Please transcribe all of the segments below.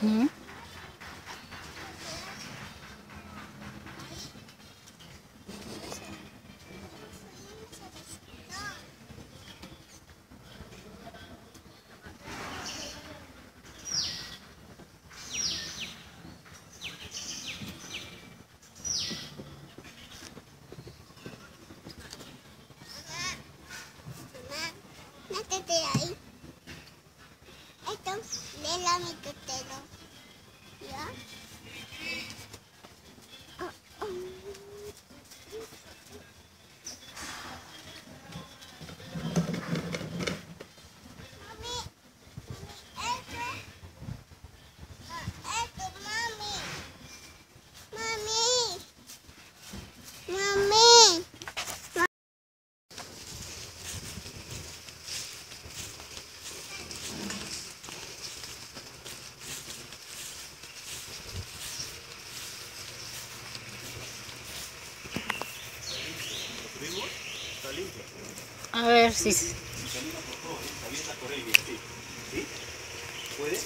¿Mm? Métete ahí. Esto, lela mi tetero. ¿Ya? A ver si... Y camina por todo, ¿eh? avienta por él, mira, sí. ¿Sí? ¿Puede?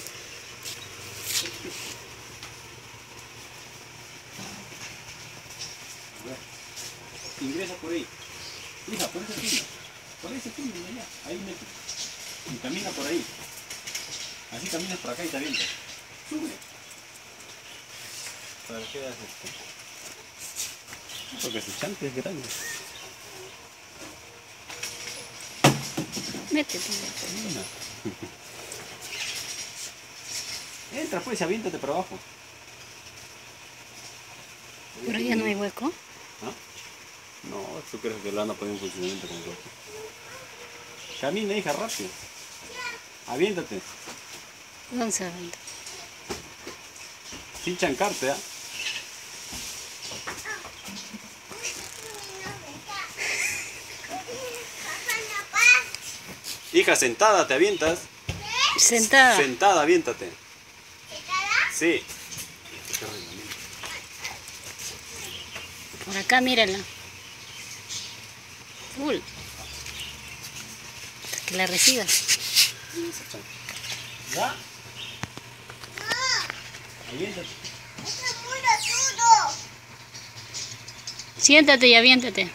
A ver. Ingresa por ahí. Hija, por ese túnel. Por ese túnel, allá. Ahí mete. Y camina por ahí. Así caminas por acá y te avientas. Sube. ¿Para qué haces esto? Porque su chante es grande. Métete. Camina. Entra pues, aviéntate para abajo. Pero ya no hay hueco. ¿Ah? No, tú crees que lo van a poner en funcionamiento con hueco. Camina, hija, rápido. Aviéntate. ¿Dónde se aventa? Sin chancarte, ¿ah? Hija, sentada, te avientas. Sentada. Sentada, aviéntate. Sí. Por acá, mírala. Full. Hasta que la recibas. ¿Ya? Aviéntate. Siéntate y aviéntate. ¿No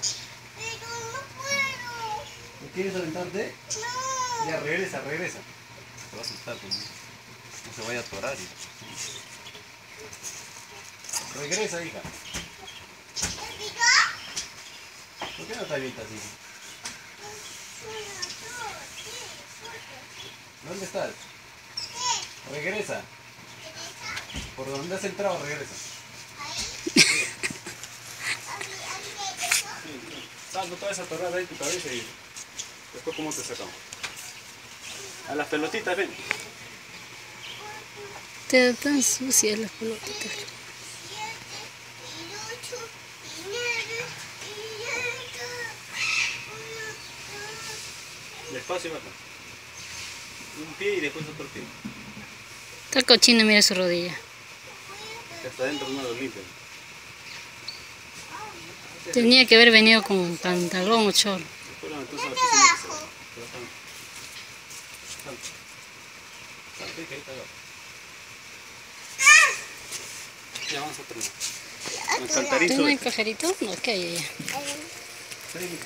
quieres aventarte? Ya, regresa, regresa. Te va a asustar, pues. No se vaya a atorar. Regresa, hija. ¿Por qué no te avientas, hija? ¿Dónde estás? Regresa. Por donde has entrado, regresa. No te vas a atorar ahí tu cabeza y después cómo te sacamos. A las pelotitas, ven. Te tan sucias las pelotitas. Despacio, vaca. Un pie y después otro pie. Está cochino, mira su rodilla. Hasta adentro no lo limpian. Tenía que haber venido con pantalón o chor. Después la entonces a la piscina que se va. Pero sal. Sal. Salte, que ahí está abajo. Ya vamos a terminar. El ¿Tú saltarizo. no hay? No, ¿qué hay allá? Sí,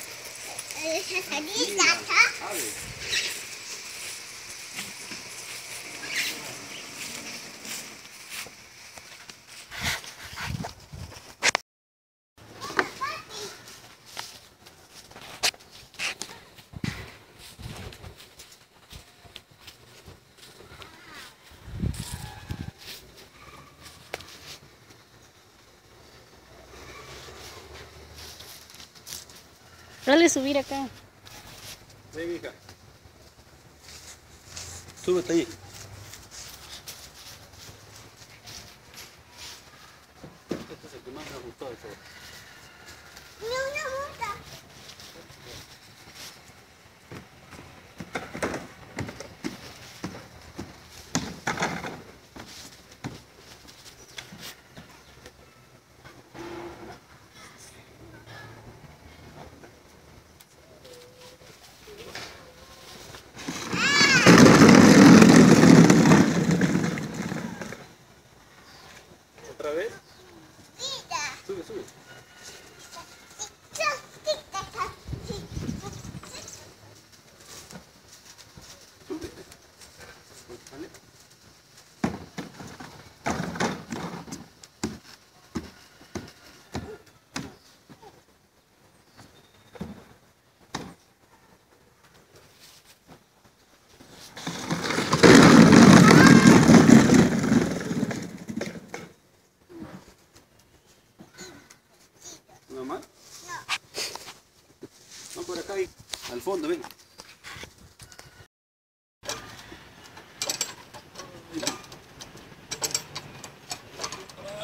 Dale subir acá. Ven, hija. Súbete ahí.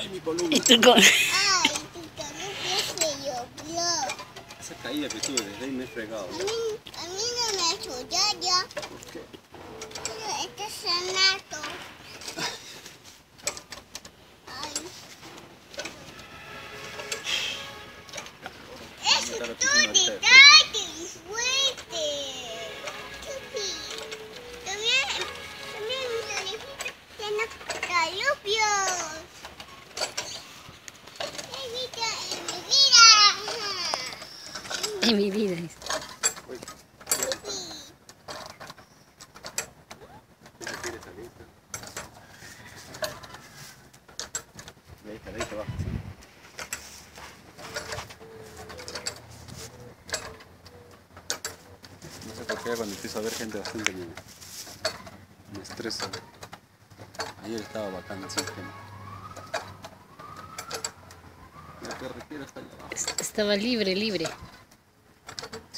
Ay, mi columna. Y tú con... Ay, tu se llovió. Esa caída que tuve desde ahí me he fregado. A mí, a mí no me ayudó ya. ¿Por qué? Pero este es sanato. Ay. La es tu En mi vida. Ahí está, ahí está abajo. No sé por qué cuando empiezo a ver gente bastante me, me estresa. Ayer estaba bacán sin gente. La carretera está allá abajo. Es- Estaba libre, libre.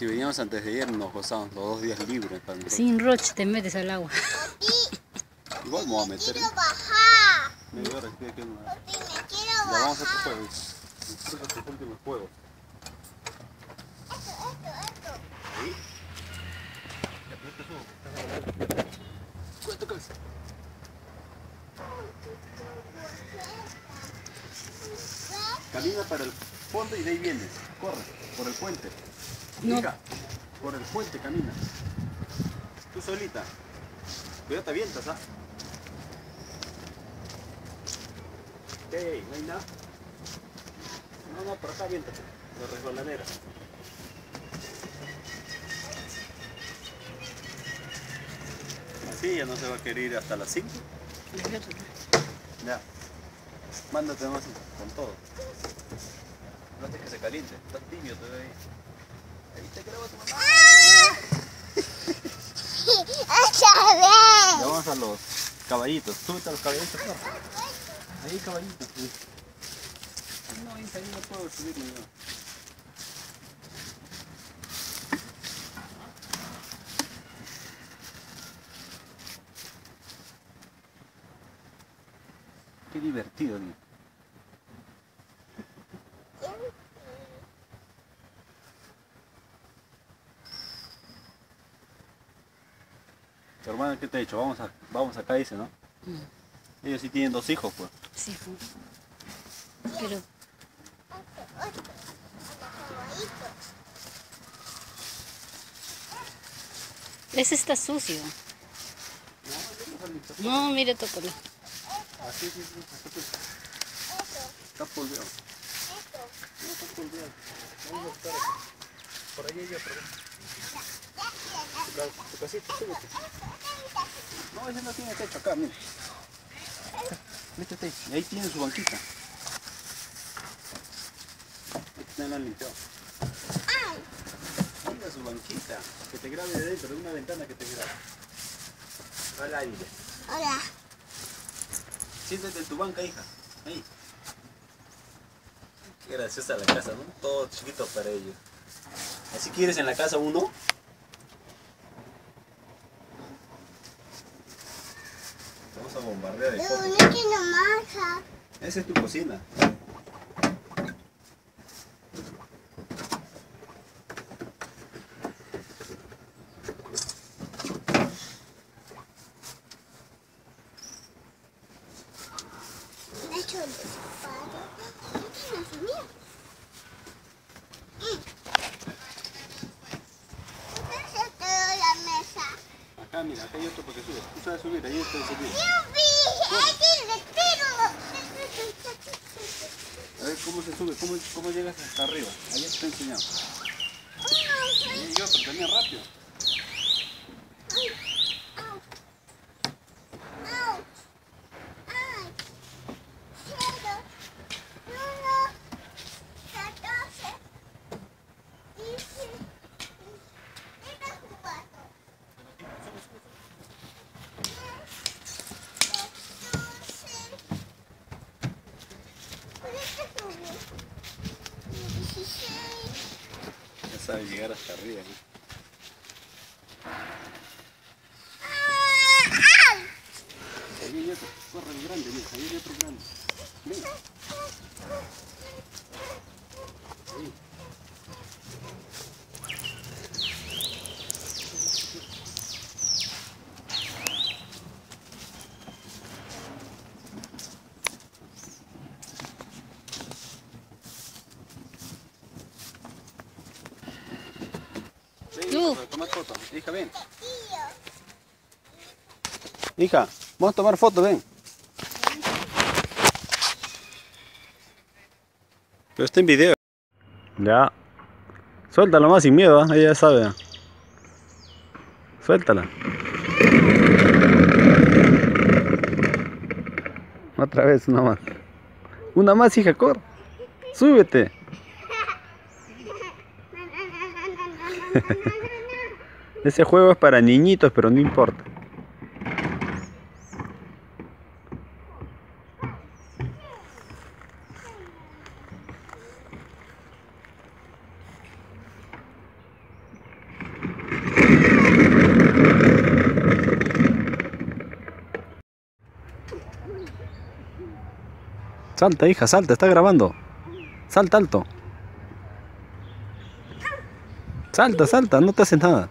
Si veníamos antes de ayer nos gozamos los dos días libres para. Sin roche te metes al agua. Papi, Igual me voy a meter. quiero bajar. Aquí en una- Papi, me quiero Ya vamos a bajar. tu juego. Disfruta tus últimos juegos. Esto, esto, esto. Ahí. Ya, pero te subo. Cuenta cabeza. Camina para el fondo y de ahí vienes. Corre, por el puente. No. Por el puente camina. Tú solita. Cuidado, te avientas, ¿ah? Ey, no hay nada. No, no, por acá aviéntate. La resbaladera. Así ya no se va a querer ir hasta las 5. Ya. Mándate más con todo. No haces que se caliente. Estás tibio todavía te vamos a los caballitos. Súbete a los caballitos. Ahí caballitos. sí. No, ahí ahí no puedo subirme yo. Qué divertido, tío. ¿Qué te ha dicho? Vamos, a, vamos acá, dice, ¿no? Mm. Ellos sí tienen dos hijos, pues. Sí, fu. Pero ese está sucio. No, mire, tócalo. Ah, sí, sí, sí. Está polveado. No está polveado. Vamos a buscar aquí. Por ahí ella, por ahí. Tu casita, súbete. No, ese no tiene techo acá, mira. Métete. Y ahí tiene su banquita. Que tenerla limpiada. Mira su banquita. Que te grabe de dentro, de una ventana que te grabe. Al aire. Hola. Siéntate en tu banca, hija. Ahí. Qué graciosa la casa, ¿no? Todo chiquito para ellos. ¿Así quieres en la casa uno? Vamos a bombardear de Pero fotos. no tiene masa. Esa es tu cocina. Me he hecho el disparo. ¿Qué tienes, mía? ¿Dónde te doy la mesa? Acá, mira, acá hay otro para que subas. Tú sabes subir, ahí está subir. ¡Yupi! ¡Ahí le tiro! A ver cómo se sube, cómo, cómo llegas hasta arriba. Ahí te he enseñado. Uno, Ahí hay otro, también rápido. Sabes llegar hasta arriba. ¿eh? Ahí hay otro. Corre el grande, mira. Ahí hay otro grande. Tú. para tomar foto. Hija, ven. Hija, vamos a tomar foto, ven. Pero está en video. Ya. Suéltala más sin miedo, ¿ah? ella ya sabe. Suéltala. Otra vez, una más. Una más, hija, corre. Súbete. Ese juego es para niñitos, pero no importa. Salta, hija, salta, está grabando. Salta alto. Salta, salta, no te haces nada.